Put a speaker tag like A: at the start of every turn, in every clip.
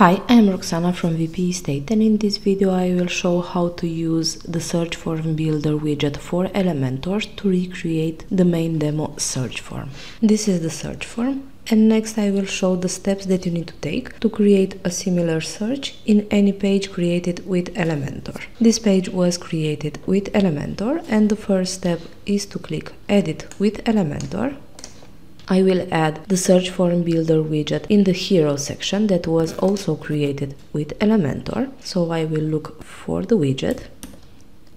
A: Hi, I'm Roxana from WP Estate and in this video I will show how to use the search form builder widget for Elementor to recreate the main demo search form. This is the search form and next I will show the steps that you need to take to create a similar search in any page created with Elementor. This page was created with Elementor and the first step is to click Edit with Elementor I will add the search form builder widget in the hero section that was also created with Elementor. So I will look for the widget.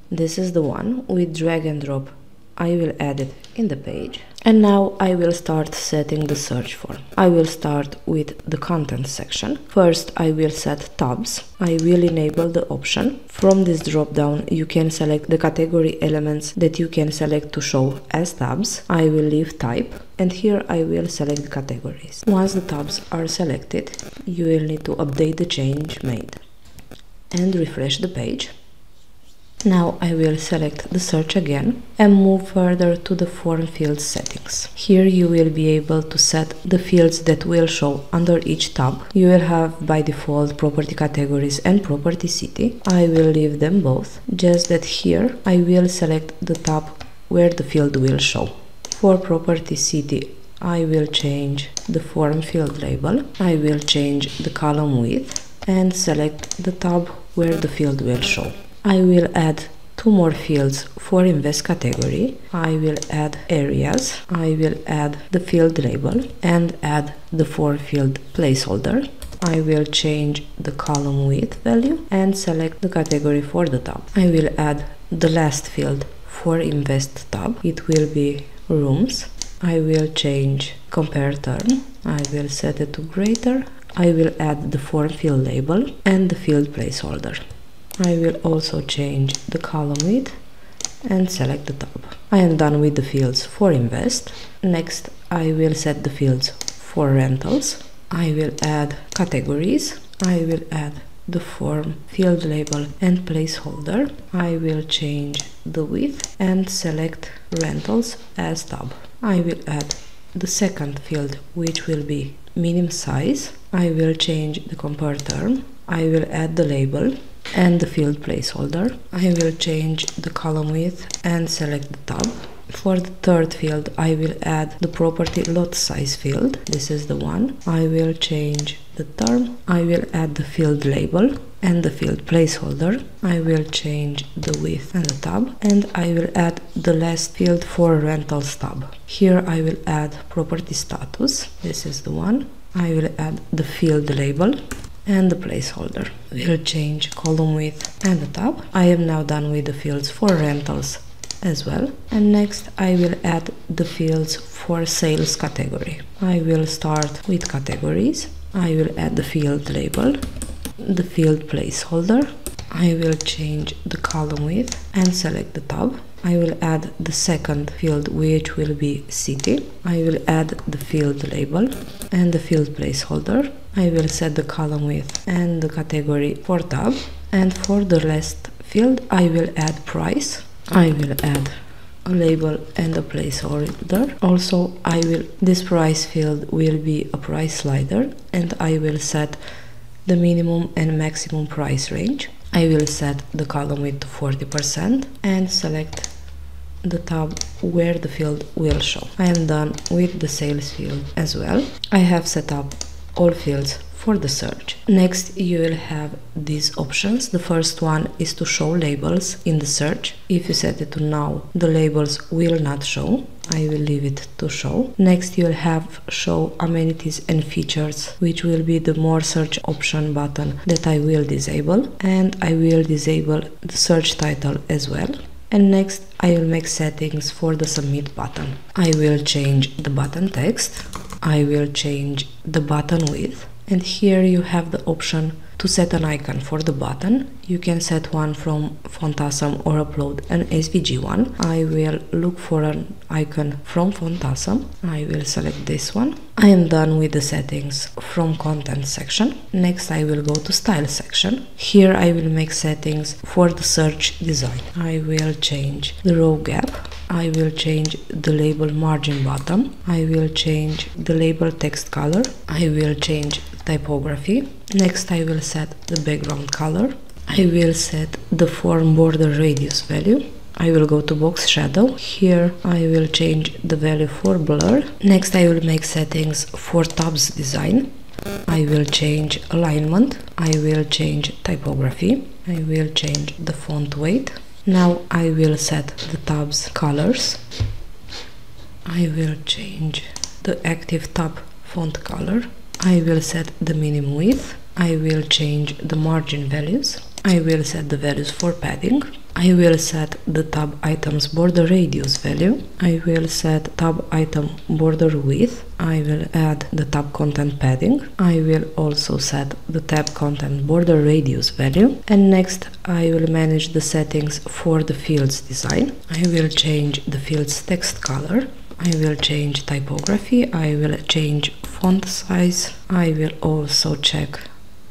A: This is the one with drag and drop. I will add it in the page. And now I will start setting the search form. I will start with the content section. First I will set tabs. I will enable the option. From this drop down you can select the category elements that you can select to show as tabs. I will leave type and here I will select categories. Once the tabs are selected you will need to update the change made and refresh the page. Now I will select the search again and move further to the form field settings. Here you will be able to set the fields that will show under each tab. You will have by default property categories and property city. I will leave them both, just that here I will select the tab where the field will show. For property city I will change the form field label. I will change the column width and select the tab where the field will show. I will add two more fields for invest category. I will add areas. I will add the field label and add the for field placeholder. I will change the column width value and select the category for the tab. I will add the last field for invest tab. It will be rooms. I will change compare term. I will set it to greater. I will add the form field label and the field placeholder. I will also change the column width and select the tab. I am done with the fields for invest. Next I will set the fields for rentals. I will add categories. I will add the form, field label and placeholder. I will change the width and select rentals as tab. I will add the second field which will be minimum size. I will change the compare term. I will add the label and the field placeholder. I will change the column width and select the tab. For the third field I will add the property lot size field, this is the one. I will change the term, I will add the field label and the field placeholder. I will change the width and the tab and I will add the last field for rentals tab. Here I will add property status, this is the one. I will add the field label and the placeholder. We'll change column width and the tab. I am now done with the fields for rentals as well. And next I will add the fields for sales category. I will start with categories. I will add the field label, the field placeholder. I will change the column width and select the tab. I will add the second field which will be city. I will add the field label and the field placeholder. I will set the column width and the category for tab and for the last field I will add price. I will add a label and a placeholder. Also I will this price field will be a price slider and I will set the minimum and maximum price range. I will set the column width to 40% and select the tab where the field will show. I am done with the sales field as well. I have set up all fields for the search. Next you will have these options. The first one is to show labels in the search. If you set it to now, the labels will not show. I will leave it to show. Next you will have show amenities and features which will be the more search option button that I will disable and I will disable the search title as well and next I will make settings for the submit button. I will change the button text I will change the button width and here you have the option to set an icon for the button. You can set one from Font Awesome or upload an SVG one. I will look for an icon from Font Awesome. I will select this one. I am done with the settings from content section. Next I will go to style section. Here I will make settings for the search design. I will change the row gap I will change the label margin bottom. I will change the label text color. I will change typography. Next I will set the background color. I will set the form border radius value. I will go to box shadow. Here I will change the value for blur. Next I will make settings for tabs design. I will change alignment. I will change typography. I will change the font weight. Now I will set the tabs colors. I will change the active tab font color. I will set the minimum width. I will change the margin values. I will set the values for padding. I will set the tab items border radius value. I will set tab item border width. I will add the tab content padding. I will also set the tab content border radius value. And next I will manage the settings for the fields design. I will change the fields text color. I will change typography, I will change font size, I will also check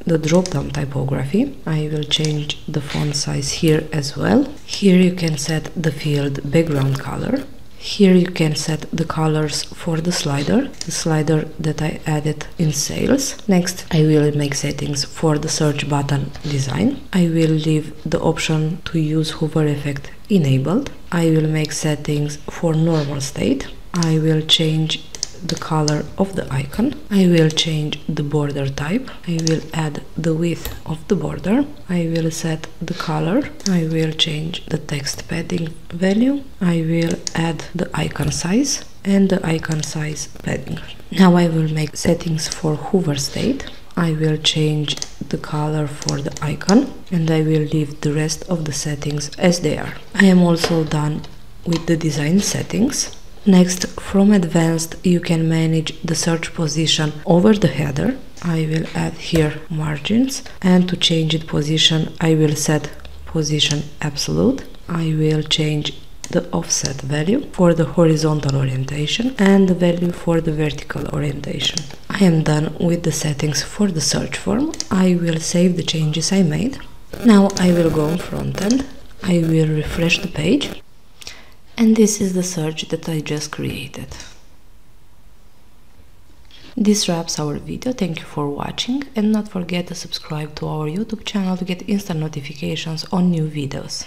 A: the drop down typography. I will change the font size here as well. Here you can set the field background color. Here you can set the colors for the slider, the slider that I added in sales. Next I will make settings for the search button design. I will leave the option to use hover effect enabled. I will make settings for normal state. I will change the color of the icon. I will change the border type. I will add the width of the border. I will set the color. I will change the text padding value. I will add the icon size and the icon size padding. Now I will make settings for hover state. I will change the color for the icon and I will leave the rest of the settings as they are. I am also done with the design settings. Next, from advanced, you can manage the search position over the header. I will add here margins and to change it position, I will set position absolute. I will change the offset value for the horizontal orientation and the value for the vertical orientation. I am done with the settings for the search form. I will save the changes I made. Now I will go on front end. I will refresh the page and this is the search that I just created. This wraps our video, thank you for watching and not forget to subscribe to our YouTube channel to get instant notifications on new videos.